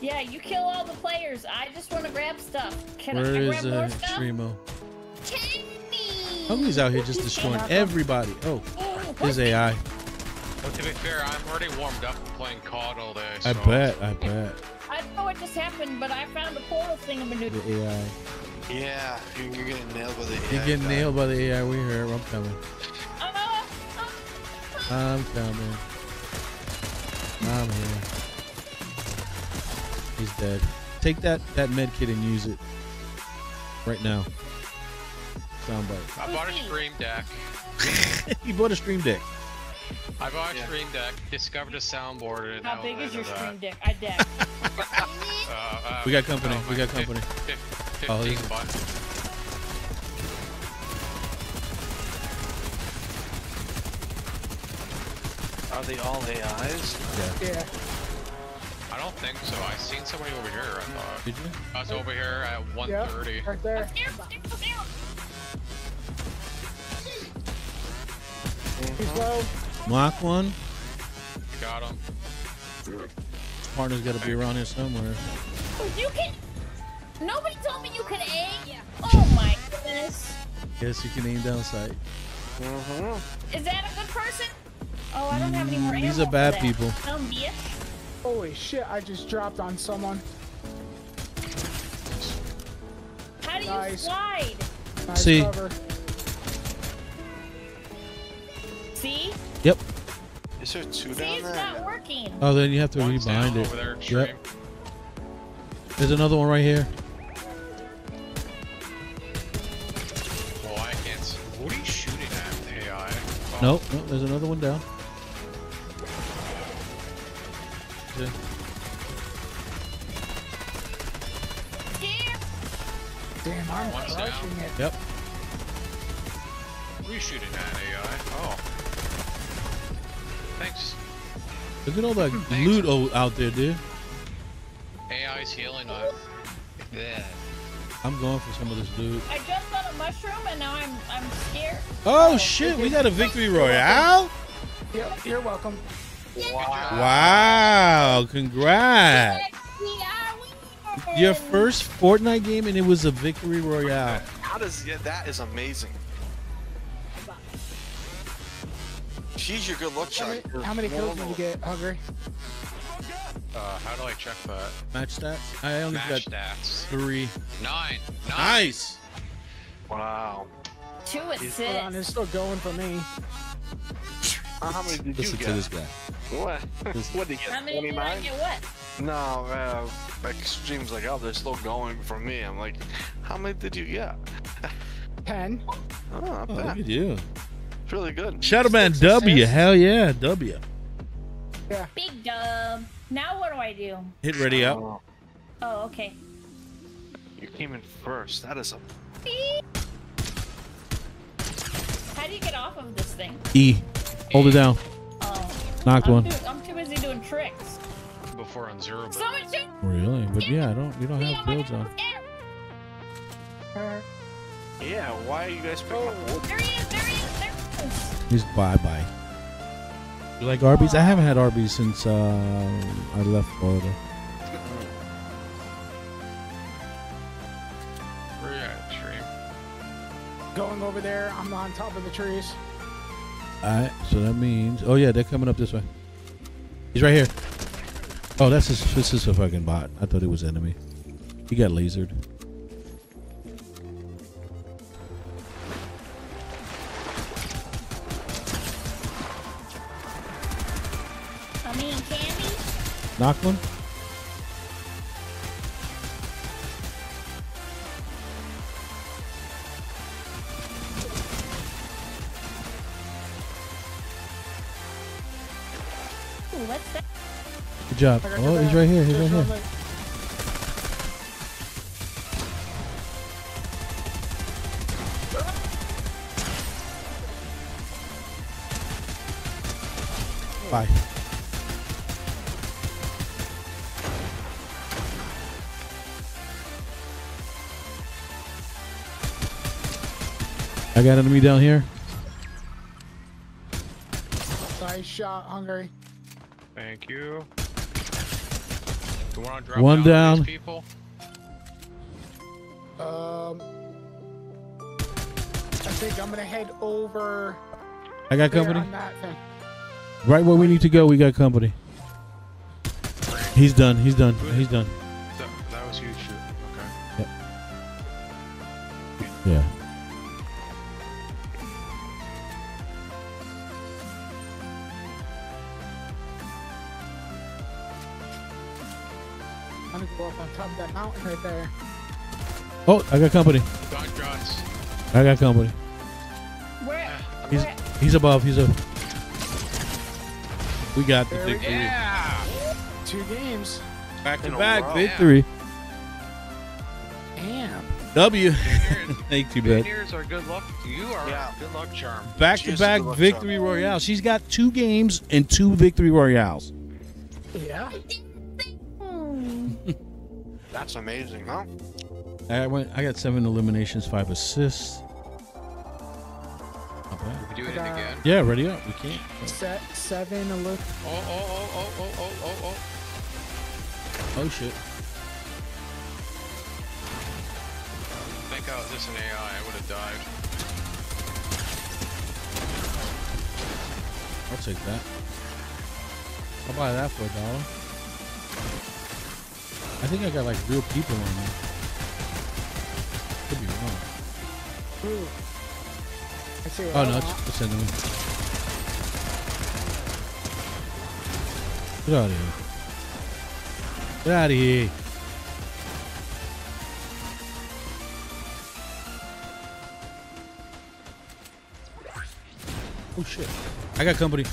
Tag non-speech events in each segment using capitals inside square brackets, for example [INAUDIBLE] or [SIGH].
Yeah, you kill all the players. I just want to grab stuff. Can Where I is grab more uh, stuff? Extremo? Take me. Hungry's out here just destroying everybody. Oh, Oh, his AI. Well, to be fair, I'm already warmed up from playing COD all day. I bet. I bet. I don't know what just happened, but I found a portal thing I'm gonna. The AI. Yeah, you're, you're getting nailed with it. You're getting nailed by the AI. We hear. I'm coming. Oh, I'm coming. I'm here. He's dead. Take that that med kit and use it right now. Soundbite. I bought a Stream Deck. [LAUGHS] you bought a stream deck. I bought a Yeah. Stream Deck, discovered a soundboard, and How big is your stream deck? I deck. Uh, [LAUGHS] uh, We got company, oh, we got company. fif- fif- Oh, 15 this- bucks. Are they all AIs? Yeah. I don't think so. I seen somebody over here. I thought Did you? I was over here at Yeah. 1:30. Right there. He's low. Mock one. Got him. Partner's got to be around here somewhere. Oh, You can. Nobody told me you could aim. Oh my goodness. Yes, you can aim down sight. Mm-hmm. Is that a good person? Oh, I don't have any more ammo. These are for bad that. people. Dumb. Holy shit, I just dropped on someone. How do you Nice. slide? Nice See. cover. See? Yep. Is there two See, down it's there? not working. Oh, then you have to One's rebind down it. there. Yep. There's another one right here. Well, I can't. See. What are you shooting at, AI? Oh, Nope. nope there's another one down. Yeah. Yeah. Damn, I'm One's down. it. Yep. What are you eh? shooting at, AI? Oh. Thanks. Look at all that hmm. loot out there, dude. AI's healing up. Yeah. I'm going for some of this loot. I jumped on a mushroom and now I'm I'm scared. Oh shit, we got a victory royale. Yep, you're welcome. Wow, congrats. Your first Fortnite game and it was a victory royale. How does yeah, that is amazing. She's your good luck How charm. how many kills did you get, Hungry? Uh, how do I check that? Match stats? I only Match got stats. three. Nine. Nine. Nice. Wow. Two assists. Hold on, it's still going for me. Uh, how many did Listen you to get? this guy. What? what did you How get? many did I get? What? No, uh, Extreme's like, oh, they're still going for me. I'm like, how many did you get? [LAUGHS] Ten. Oh, not Oh, look at you. It's really good. Shadowman Six W. assists. Hell yeah, W. Yeah. Big dub. Now what do I do? Hit ready up. Oh, Oh, okay. you came in first. That is a. How do you get off of this thing? E. Hold it down. Oh, Knocked I'm one. Too, I'm too busy doing tricks. Before on zero. But Someone shoot Really? But yeah, I don't. You don't have builds on. Yeah, why are you guys picking up wood? There he is. There he is. There he is. He's bye bye. You like Arby's? I haven't had Arby's since uh, I left Florida. Where you going over there. I'm on top of the trees. Alright, so that means. Oh yeah, they're coming up this way. He's right here. Oh, that's his. This is a fucking bot. I thought it was enemy. He got lasered. I mean, candy. Knock one. Ooh, what's that? Good job. I got your Oh, he's right here. He's right here. Bye. I got enemy down here. Nice shot, Hungry. Thank you. You want to drop One down, down. These people? Um, I think I'm gonna head over I got company. on that thing. Right where we need to go, we got company. He's done. He's done. He's done. That, that was huge shoot. Okay. Yeah. Gonna go up on top of that mountain right there. Oh, I got company. Gun guns. I got company. Where? He's where? he's above. He's up. We got the There we victory. Yeah. Two games. Back to back row. victory. Damn. W. [LAUGHS] Thank you, bud. Fingers are good luck. You are Yeah. good luck charm. Back to back victory charm. royale. She's got two games and two victory royales. Yeah. That's amazing, huh? I went. I got seven eliminations, five assists. Not bad. We doing it again. Yeah, ready up. We can't. Set seven. A look. Oh, oh, oh, oh, oh, oh, oh, oh. Oh shit. Think I was just an AI. I would have died. I'll take that. I'll buy that for a dollar. I think I got like real people on there. Could be wrong. Ooh. I see Oh no, it's, it's enemy. Get out of here. Get out of here. Oh shit. I got company.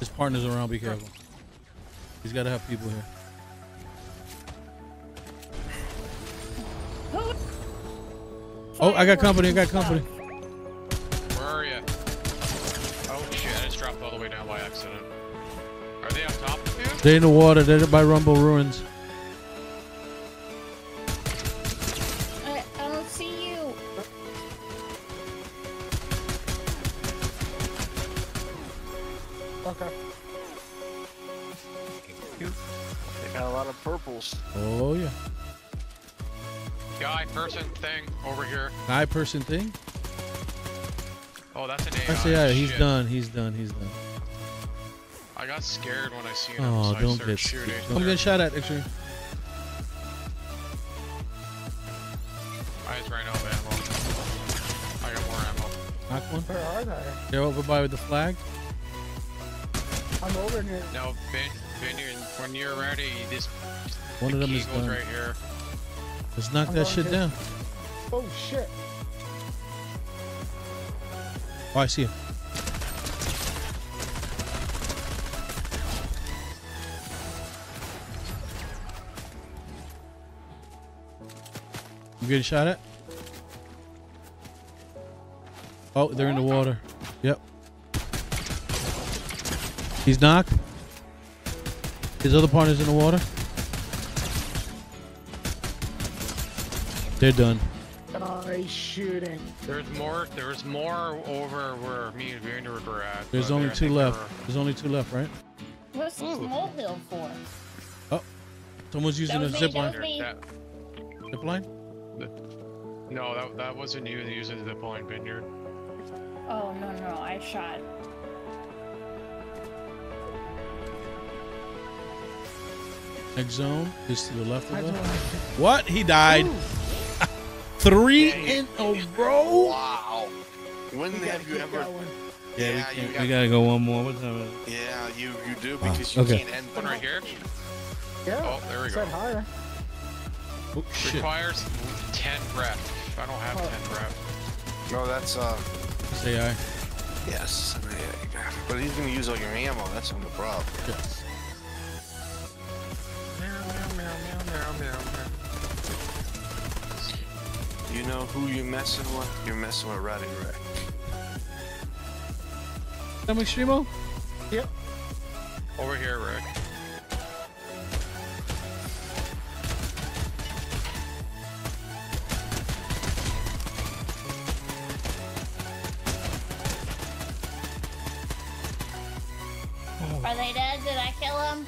His partner's around, be careful. He's gotta have people here. Oh, I got company, I got company. Where are you? Oh shit! I just dropped all the way down by accident. Are they on top of you? They're in the water, they're by Rumble Ruins. Guy, person, thing, over here. Guy person thing? Oh, that's an AI. I say yeah, he's done, he's done, he's done. I got scared when I seen him, Oh, so don't started get shooting. I'm getting shot at, actually. I just ran out of ammo. I got more ammo. Knock one. Where are they? They're over by with the flag. I'm over here. No, Ben, Ben, you- when you're ready, this One of them is Eagle's done. right here. Let's knock I'm that shit down. Oh shit. Oh, I see him. You getting shot at? Oh, they're in the water. Yep. He's knocked. His other partner's in the water. They're done. Nice shooting. There's more. There's more over where me and Vanderwood were at. There's only I two left. they were- There's only two left, right? What's this Ooh. molehill for? Oh, someone's using That a was me, zip that line. That, Zip line? no, that, that wasn't you using the point vineyard. Oh no no, I shot. Next zone is to the left of don't us. What? He died. Three Yeah, in a row? Wow. When it. Have you ever? going. Yeah, Yeah, we, you got- we gotta go one more. What time is it? Yeah, you you do Wow, because you okay. can't end One right here. Yeah. Oh, there we go. Said higher. Oh, shit. Requires 10 reps. I don't have Oh. 10 reps. No, that's uh. It's AI. Yes. Yeah, you got it. But he's gonna use all your ammo. That's on the problem. Yes. You know who you're messing with? You're messing with Rowdy Rick. Some Extremo? Yep. Over here, Rick. Are they dead? Did I kill them?